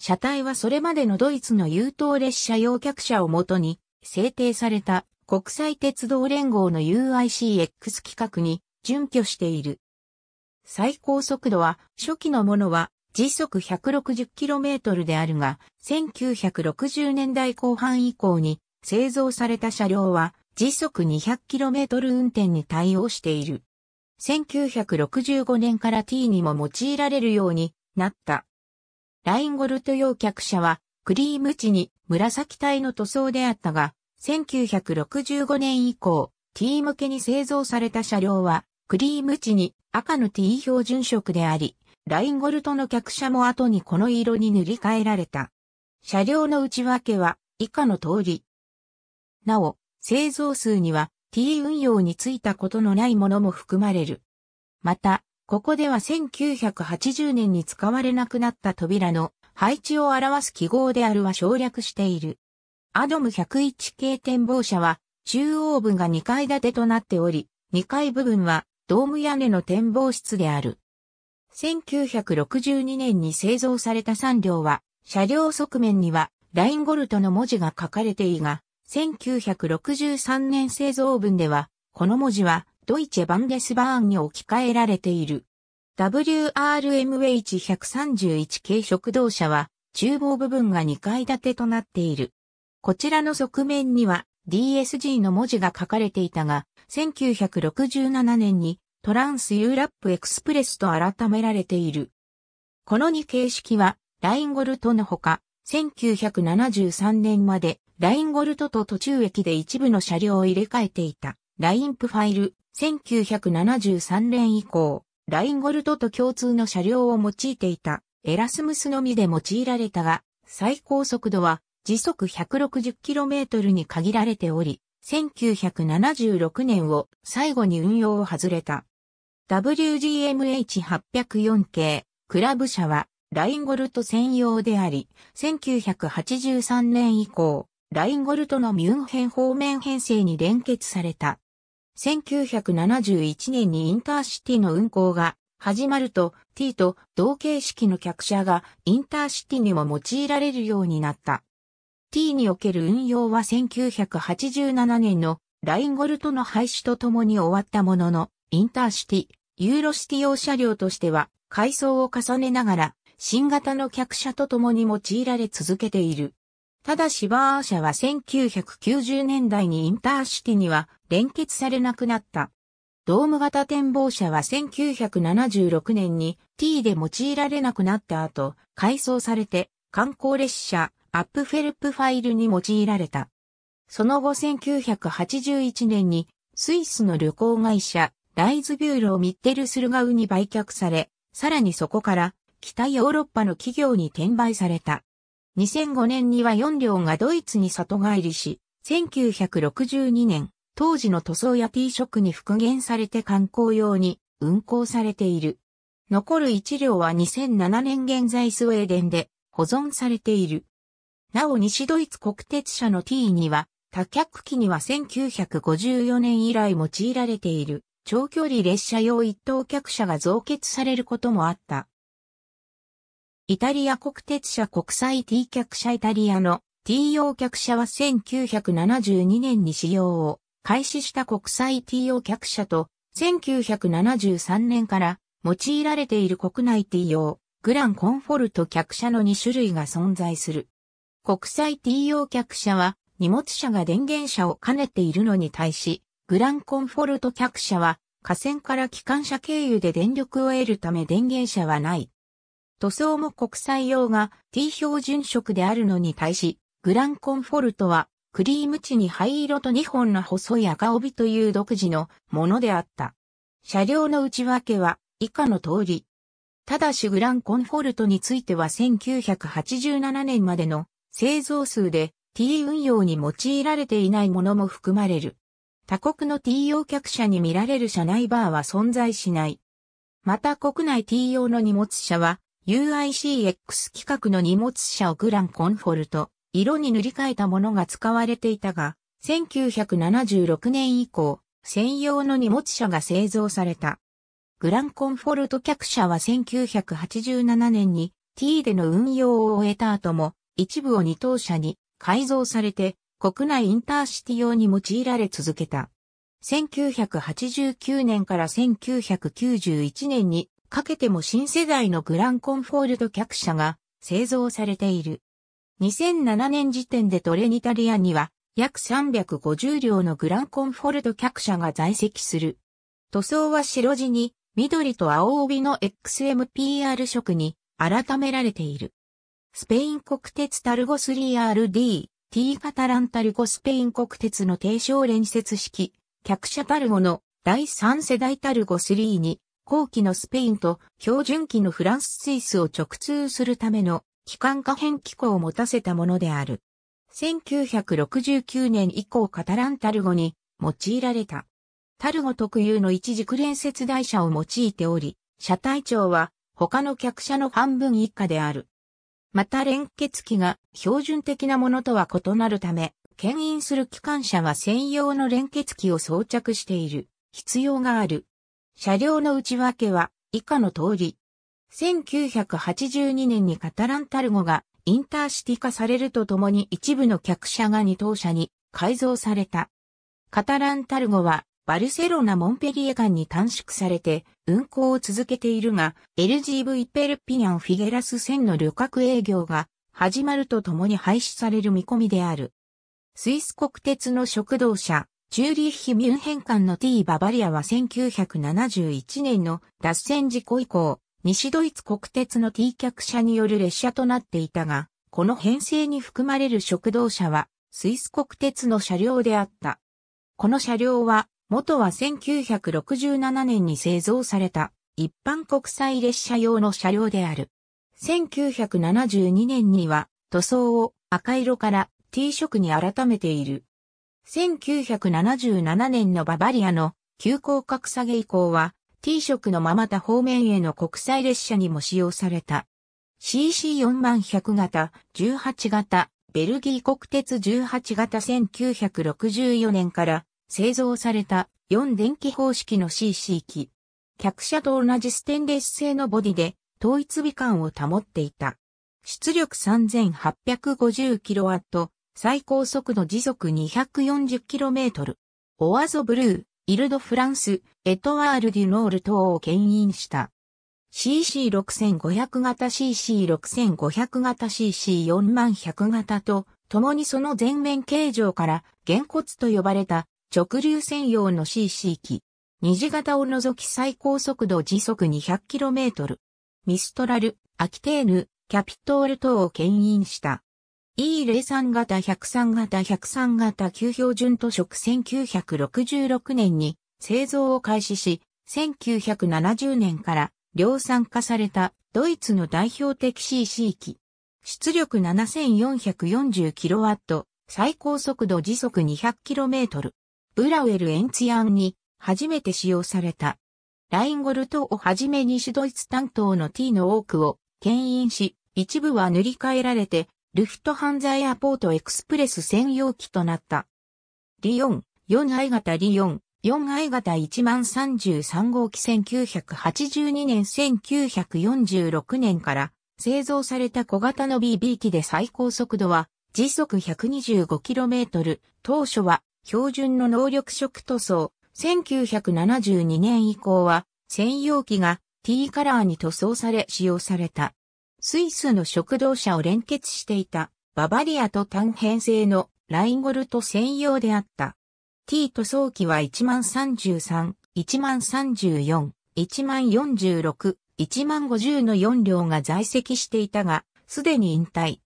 車体はそれまでのドイツの優等列車用客車を元に制定された国際鉄道連合の UICX 規格に準拠している。最高速度は初期のものは時速 160km であるが、1960年代後半以降に製造された車両は時速 200km 運転に対応している。1965年から T にも用いられるようになった。ラインゴルト用客車はクリーム地に紫体の塗装であったが、1965年以降 T 向けに製造された車両はクリーム地に赤の T 標準色であり、ラインゴルトの客車も後にこの色に塗り替えられた。車両の内訳は以下の通り。なお、製造数には T 運用についたことのないものも含まれる。また、ここでは1980年に使われなくなった扉の配置を表す記号であるは省略している。アドム101系展望車は中央部が2階建てとなっており、2階部分はドーム屋根の展望室である。1962年に製造された3両は、車両側面にはラインゴルトの文字が書かれていが、1963年製造分では、この文字はドイチェ・バンデスバーンに置き換えられている。WRMH131 系食堂車は、厨房部分が2階建てとなっている。こちらの側面には DSG の文字が書かれていたが、1967年にトランスユーラップエクスプレスと改められている。この2形式は、ラインゴルトのほか、1973年までラインゴルトと途中駅で一部の車両を入れ替えていた。ラインプファイル、1973年以降、ラインゴルトと共通の車両を用いていた。エラスムスのみで用いられたが、最高速度は時速 160km に限られており、1976年を最後に運用を外れた。WGMH804 系クラブ車はラインゴルト専用であり、1983年以降、ラインゴルトのミュンヘン方面編成に連結された。1971年にインターシティの運行が始まると T と同形式の客車がインターシティにも用いられるようになった。T における運用は1987年のラインゴルトの廃止とともに終わったものの、インターシティ、ユーロシティ用車両としては改装を重ねながら新型の客車とともに用いられ続けている。ただしバー車は1990年代にインターシティには連結されなくなった。ドーム型展望車は1976年に T で用いられなくなった後、改装されて観光列車アップフェルプファイルに用いられた。その後1981年にスイスの旅行会社ライゼビューロー・ミッテルトゥルガウに売却され、さらにそこから北ヨーロッパの企業に転売された。2005年には4両がドイツに里帰りし、1962年、当時の塗装や T 色に復元されて観光用に運行されている。残る1両は2007年現在スウェーデンで保存されている。なお西ドイツ国鉄車の T には、多脚機には1954年以来用いられている長距離列車用一等客車が増結されることもあった。イタリア国鉄車国際 T 客車イタリアの T 用客車は1972年に使用を開始した国際 T 用客車と1973年から用いられている国内 T 用グランコンフォルト客車の2種類が存在する。国際 T 用客車は荷物車が電源車を兼ねているのに対し、グランコンフォルト客車は河川から機関車経由で電力を得るため電源車はない。塗装も国際用が T 標準色であるのに対し、グランコンフォルトはクリーム地に灰色と2本の細い赤帯という独自のものであった。車両の内訳は以下の通り。ただしグランコンフォルトについては1987年までの製造数で T 運用に用いられていないものも含まれる。他国の T 用客車に見られる車内バーは存在しない。また国内 T 用の荷物車は UICX 規格の荷物車をグランコンフォルト、色に塗り替えたものが使われていたが、1976年以降、専用の荷物車が製造された。グランコンフォルト客車は1987年に T での運用を終えた後も一部を二等車に改造されて国内インターシティ用に用いられ続けた。1989年から1991年にかけても新世代のグランコンフォールト客車が製造されている。2007年時点でトレニタリアには約350両のグランコンフォールト客車が在籍する。塗装は白地に緑と青帯の XMPR 色に改められている。スペイン国鉄タルゴ 3RD、T カタランタルゴスペイン国鉄の低床連接式、客車タルゴの第3世代タルゴ3に、後期のスペインと標準期のフランススイスを直通するための機関可変機構を持たせたものである。1969年以降カタランタルゴに用いられた。タルゴ特有の一軸連接台車を用いており、車体長は他の客車の半分以下である。また連結機が標準的なものとは異なるため、牽引する機関車は専用の連結機を装着している必要がある。車両の内訳は以下の通り。1982年にカタランタルゴがインターシティ化されるとともに一部の客車が二等車に改造された。カタランタルゴはバルセロナ・モンペリエ間に短縮されて運行を続けているが、LGV ペルピニャン・フィゲラス線の旅客営業が始まるとともに廃止される見込みである。スイス国鉄の食堂車、チューリッヒ・ミュンヘン間の T ババリアは1971年の脱線事故以降、西ドイツ国鉄の T 客車による列車となっていたが、この編成に含まれる食堂車は、スイス国鉄の車両であった。この車両は、元は1967年に製造された一般国際列車用の車両である。1972年には塗装を赤色から T 色に改めている。1977年のババリアの急降格下げ以降は T 色のまま他方面への国際列車にも使用された。CC4100 型、18型、ベルギー国鉄18型1964年から製造された4電気方式の CC 機。客車と同じステンレス製のボディで統一美感を保っていた。出力 3850kW、最高速度時速 240km。オアゾブルー、イルド・フランス、エトワール・デュノール等を牽引した。CC6500 型 CC6500 型 CC4100 型と、共にその前面形状から原骨と呼ばれた直流専用の CC 機。二次型を除き最高速度時速 200km。ミストラル、アキテーヌ、キャピトール等を牽引した。E03 型103型103型旧標準図色1966年に製造を開始し、1970年から量産化されたドイツの代表的 CC 機。出力 7440kW、最高速度時速 200km。ブラウェル・エンツヤンに初めて使用された。ラインゴルトをはじめ西ドイツ担当の T の多くを牽引し、一部は塗り替えられて、ルフトハンザエアポートエクスプレス専用機となった。リヨン、4i 型リヨン、4i 型1033号機1982年1946年から製造された小型の BB 機で最高速度は時速 125km、当初は標準の能力色塗装、1972年以降は専用機が T カラーに塗装され使用された。スイスの食堂車を連結していたババリアと単編成のラインゴルト専用であった。T 塗装機は1033、1034、1046、1050の4両が在籍していたが、すでに引退。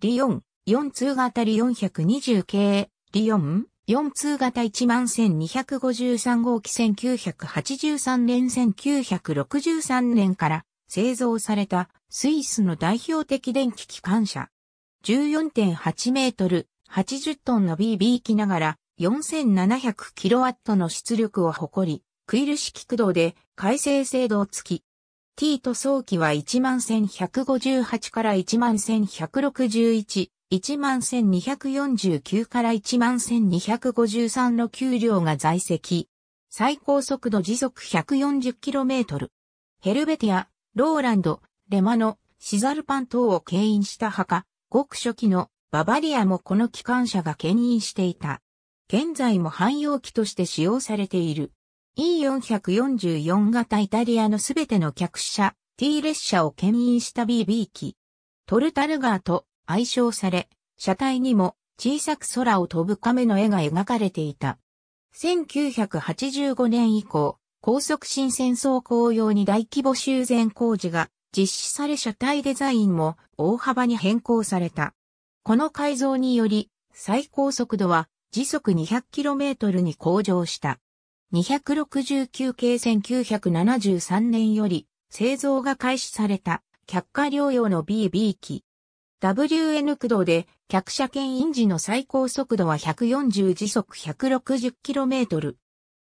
リヨン、4通型リ420系、リヨン、4通型11253号機1983年1963年から製造されたスイスの代表的電気機関車。14.8メートル、80トンの BB 機ながら 4700kW の出力を誇り、クイル式駆動で改正制動付き。T 塗装機は11158から11161、11249から11253の給料が在籍。最高速度時速 140km。ヘルベティア、ローランド、レマノ、シザルパン等を牽引した墓、極初期のババリアもこの機関車が牽引していた。現在も汎用機として使用されている。E444 型イタリアのすべての客車 T 列車を牽引した BB 機。トルタルガーと愛称され、車体にも小さく空を飛ぶ亀の絵が描かれていた。1985年以降、高速新線走行用に大規模修繕工事が実施され車体デザインも大幅に変更された。この改造により最高速度は時速 200km に向上した。269系1973年より製造が開始された客貨療養の BB 機。WN 駆動で客車牽引時の最高速度は140時速 160km。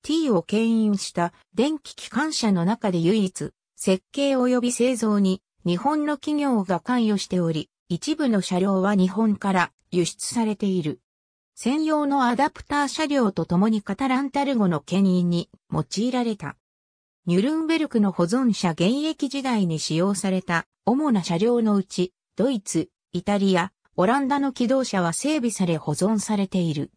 T を牽引した電気機関車の中で唯一、設計及び製造に日本の企業が関与しており、一部の車両は日本から輸出されている。専用のアダプター車両と共にカタランタルゴの牽引に用いられた。ニュルンベルクの保存車現役時代に使用された主な車両のうち、ドイツ、イタリア、オランダの機動車は整備され保存されている。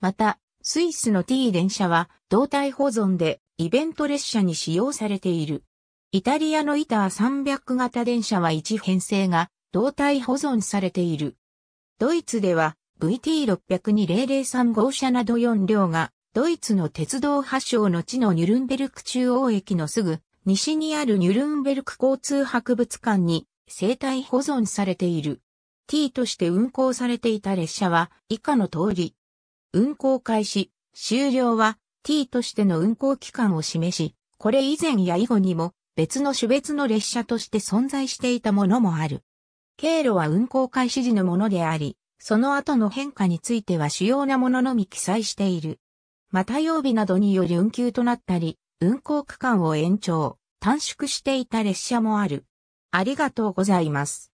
また、スイスの T 電車は動体保存でイベント列車に使用されている。イタリアのイター300型電車は一編成が動体保存されている。ドイツでは VT600-2003 号車など4両がドイツの鉄道発祥の地のニュルンベルク中央駅のすぐ西にあるニュルンベルク交通博物館に生態保存されている。T として運行されていた列車は以下の通り。運行開始、終了は T としての運行期間を示し、これ以前や以後にも別の種別の列車として存在していたものもある。経路は運行開始時のものであり、その後の変化については主要なもののみ記載している。また曜日などにより運休となったり、運行区間を延長、短縮していた列車もある。ありがとうございます。